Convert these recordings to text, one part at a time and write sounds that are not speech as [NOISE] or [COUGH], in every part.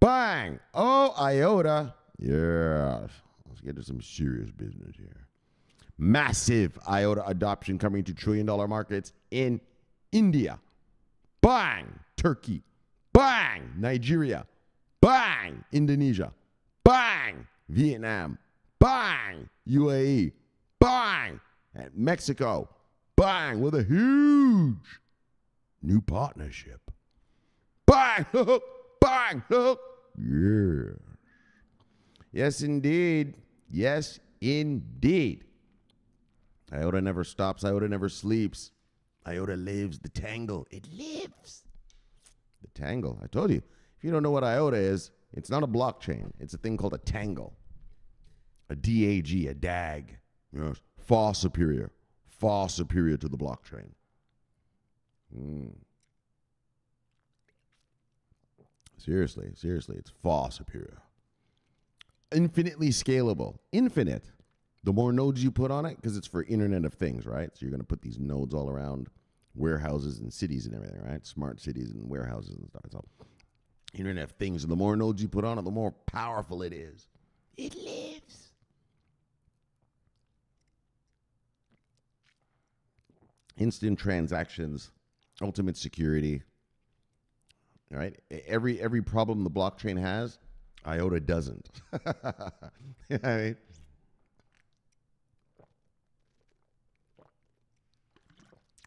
Bang! Oh, IOTA. Yes. Let's get to some serious business here. Massive IOTA adoption coming to trillion dollar markets in India. Bang! Turkey. Bang! Nigeria. Bang! Indonesia. Bang! Vietnam. Bang! UAE. Bang! And Mexico. Bang! With a huge new partnership. Bang! [LAUGHS] Bang! [LAUGHS] Yeah. Yes, indeed. Yes, indeed. IOTA never stops. IOTA never sleeps. IOTA lives the tangle. It lives. The tangle. I told you. If you don't know what IOTA is, it's not a blockchain. It's a thing called a tangle. A DAG, a DAG. Yes. Far superior. Far superior to the blockchain. Mm. Seriously, seriously, it's far superior. Infinitely scalable. Infinite. The more nodes you put on it, because it's for Internet of Things, right? So you're going to put these nodes all around warehouses and cities and everything, right? Smart cities and warehouses and stuff. So Internet of Things. And the more nodes you put on it, the more powerful it is. It lives. Instant transactions, ultimate security. Right. Every every problem the blockchain has, IOTA doesn't. [LAUGHS] you know I mean?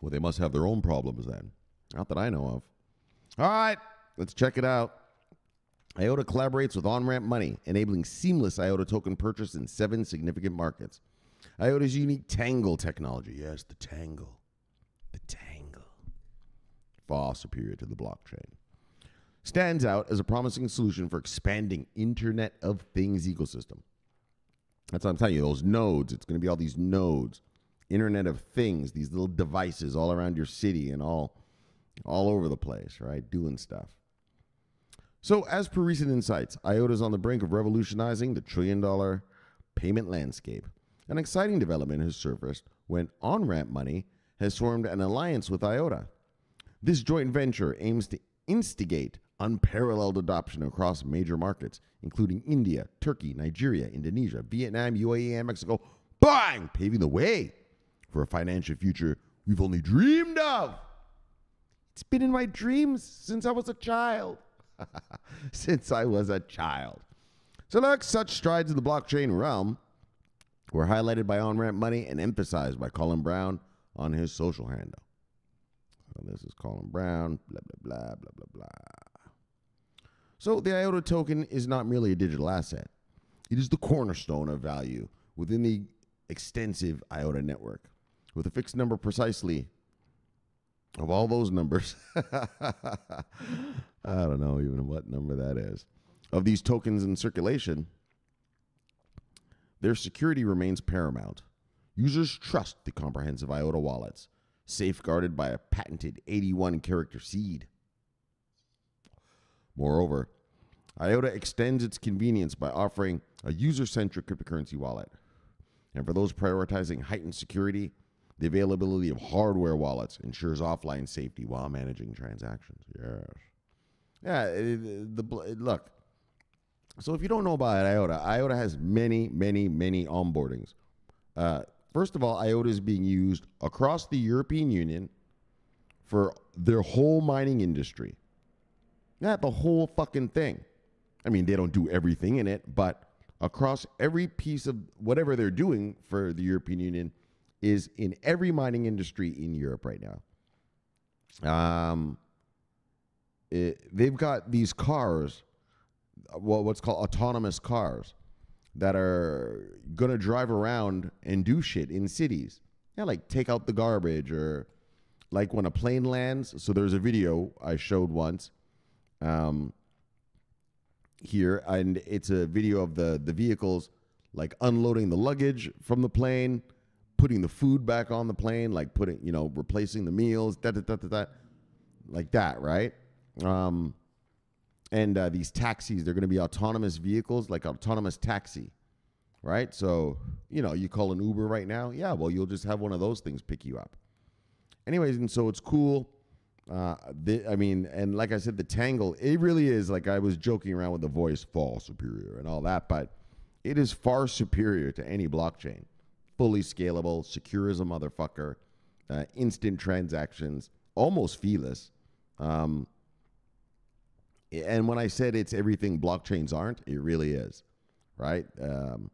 Well, they must have their own problems then. Not that I know of. All right, let's check it out. IOTA collaborates with OnRamp Money, enabling seamless IOTA token purchase in seven significant markets. IOTA's unique Tangle technology, yes, the Tangle, the Tangle, far superior to the blockchain, stands out as a promising solution for expanding Internet of Things ecosystem. That's what I'm telling you. Those nodes, it's going to be all these nodes, Internet of Things, these little devices all around your city and all, all over the place, right, doing stuff. So, as per recent insights, IOTA is on the brink of revolutionizing the trillion dollar payment landscape. An exciting development has surfaced when OnRamp Money has formed an alliance with IOTA. This joint venture aims to instigate unparalleled adoption across major markets, including India, Turkey, Nigeria, Indonesia, Vietnam, UAE, and Mexico. Bang! Paving the way for a financial future we've only dreamed of. It's been in my dreams since I was a child. [LAUGHS] since I was a child. So, look, such strides in the blockchain realm were highlighted by OnRamp Money and emphasized by Colin Brown on his social handle. So, this is Colin Brown, blah, blah, blah, blah, blah, blah. So, the IOTA token is not merely a digital asset, it is the cornerstone of value within the extensive IOTA network. With a fixed number precisely of all those numbers, [LAUGHS] I don't know even what number that is, of these tokens in circulation, their security remains paramount. Users trust the comprehensive IOTA wallets, safeguarded by a patented 81 character seed. Moreover, IOTA extends its convenience by offering a user centric cryptocurrency wallet. And for those prioritizing heightened security, the availability of hardware wallets ensures offline safety while managing transactions. Yes. Yeah, it, the, it, eh, look. So if you don't know about IOTA, IOTA has many, many, many onboardings. Uh, first of all, IOTA is being used across the European Union for their whole mining industry. Not the whole fucking thing. I mean, they don't do everything in it, but across every piece of whatever they're doing for the European Union is in every mining industry in Europe right now. Um, it, they've got these cars, well, what's called autonomous cars, that are gonna drive around and do shit in cities. Yeah, like take out the garbage or like when a plane lands. So there's a video I showed once. Um, here, and it's a video of the the vehicles like unloading the luggage from the plane, putting the food back on the plane, like putting you know replacing the meals, da da da da, da like that, right? Um, and uh, these taxis, they're going to be autonomous vehicles, like autonomous taxi, right? So you know, you call an Uber right now, yeah, well, you'll just have one of those things pick you up. Anyways, and so it's cool Uh, the, I mean, and like I said, the Tangle, it really is like I was joking around with the voice fall superior and all that, but it is far superior to any blockchain. Fully scalable, secure as a motherfucker, uh, instant transactions, almost feeless. Um, and when I said it's everything blockchains aren't, it really is, right? Um,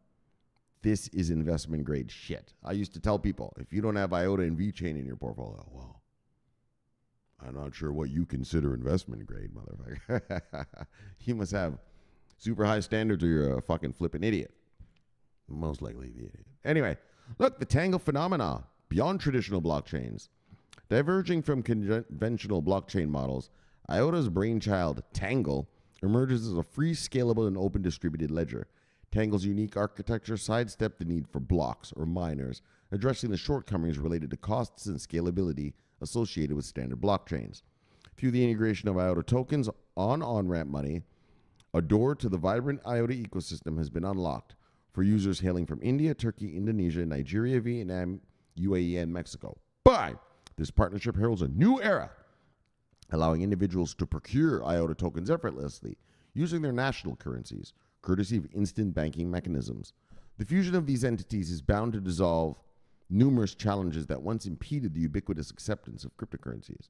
this is investment grade shit. I used to tell people if you don't have IOTA and VeChain in your portfolio, well, I'm not sure what you consider investment grade, motherfucker. [LAUGHS] you must have super high standards or you're a fucking flipping idiot. Most likely the idiot. Anyway, look, the Tangle phenomena beyond traditional blockchains. Diverging from conventional blockchain models, IOTA's brainchild, Tangle, emerges as a free, scalable, and open distributed ledger. Tangle's unique architecture sidestepped the need for blocks or miners, addressing the shortcomings related to costs and scalability associated with standard blockchains. Through the integration of IOTA tokens on on ramp money, a door to the vibrant IOTA ecosystem has been unlocked for users hailing from India, Turkey, Indonesia, Nigeria, Vietnam, UAE, and Mexico. But this partnership heralds a new era, allowing individuals to procure IOTA tokens effortlessly using their national currencies, courtesy of instant banking mechanisms. The fusion of these entities is bound to dissolve numerous challenges that once impeded the ubiquitous acceptance of cryptocurrencies.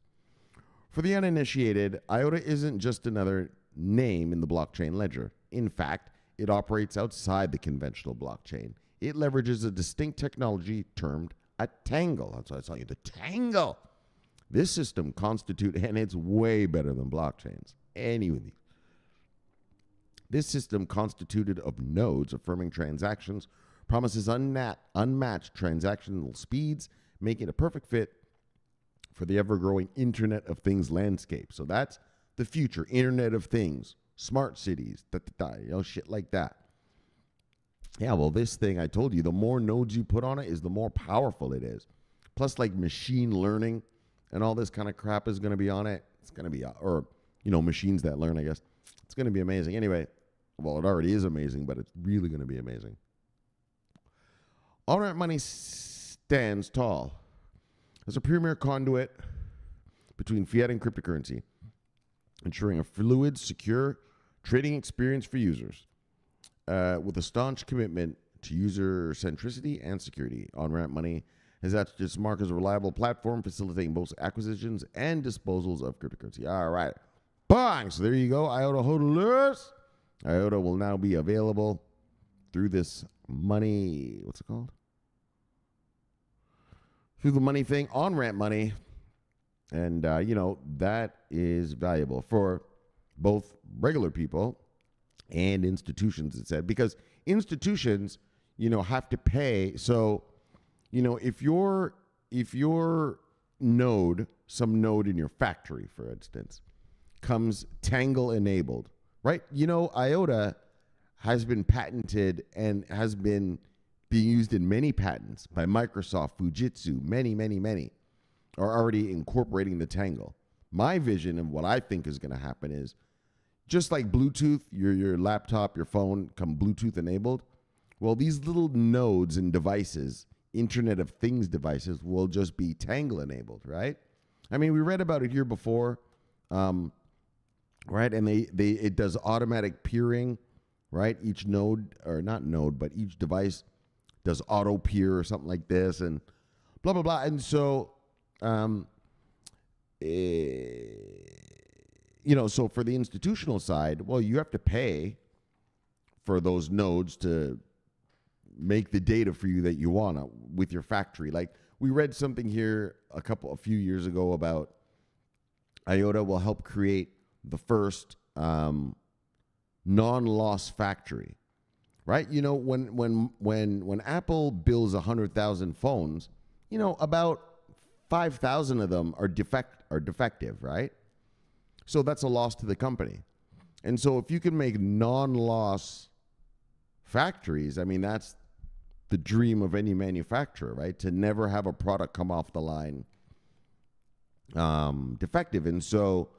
For the uninitiated, IOTA isn't just another name in the blockchain ledger. In fact, it operates outside the conventional blockchain. It leverages a distinct technology termed a tangle. That's why I tell you the tangle. This system constitute, and it's way better than blockchains. Anyway, this system constituted of nodes affirming transactions promises unnat- unmatched transactional speeds, making it a perfect fit for the ever growing Internet of Things landscape. So that's the future Internet of Things, smart cities, da, da, da, you know, shit like that. Yeah, well, this thing I told you, the more nodes you put on it, is the more powerful it is. Plus, like machine learning and all this kind of crap is going to be on it. It's going to be, uh, or, you know, machines that learn, I guess. It's going to be amazing. Anyway, well, it already is amazing, but it's really going to be amazing. Ramp Money stands tall as a premier conduit between fiat and cryptocurrency, ensuring a fluid, secure trading experience for users uh, with a staunch commitment to user centricity and security. On Ramp Money has etched its mark as a reliable platform facilitating both acquisitions and disposals of cryptocurrency. All right. Bang! So there you go, IOTA hodlers. IOTA will now be available through this money. What's it called? Through the money thing on ramp money. And, uh, you know, that is valuable for both regular people and institutions, it said, because institutions, you know, have to pay. So, you know, if your if your node, some node in your factory, for instance, comes Tangle enabled, right? You know, IOTA has been patented and has been being used in many patents by Microsoft, Fujitsu, many, many, many are already incorporating the Tangle. My vision of what I think is going to happen is just like Bluetooth, your your laptop, your phone come Bluetooth enabled. Well, these little nodes and devices, Internet of Things devices, will just be Tangle enabled, right? I mean, we read about it here before. Um, right? And they, they it does automatic peering, right? Each node or not node, but each device does auto peer or something like this, and blah blah blah. And so, um, eh, you know, so for the institutional side, well, you have to pay for those nodes to make the data for you that you want with your factory. Like we read something here a couple a few years ago about IOTA will help create the first um, non-loss factory, right? You know, when when when when Apple builds hundred thousand phones, you know, about five thousand of them are defect are defective, right? So that's a loss to the company. And so if you can make non-loss factories, I mean that's the dream of any manufacturer, right? To never have a product come off the line um, defective. And so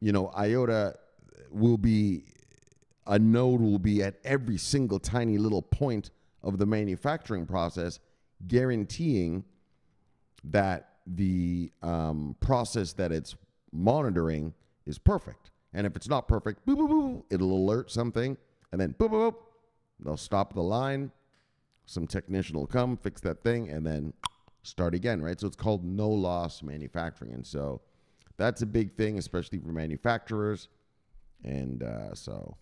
you know, IOTA will be a node will be at every single tiny little point of the manufacturing process, guaranteeing that the um, process that it's monitoring is perfect. And if it's not perfect, boop, boop, boop, it'll alert something, and then boop, boop, boop, they'll stop the line. Some technician will come, fix that thing, and then start again, right? So it's called no loss manufacturing. And so that's a big thing, especially for manufacturers. And uh, so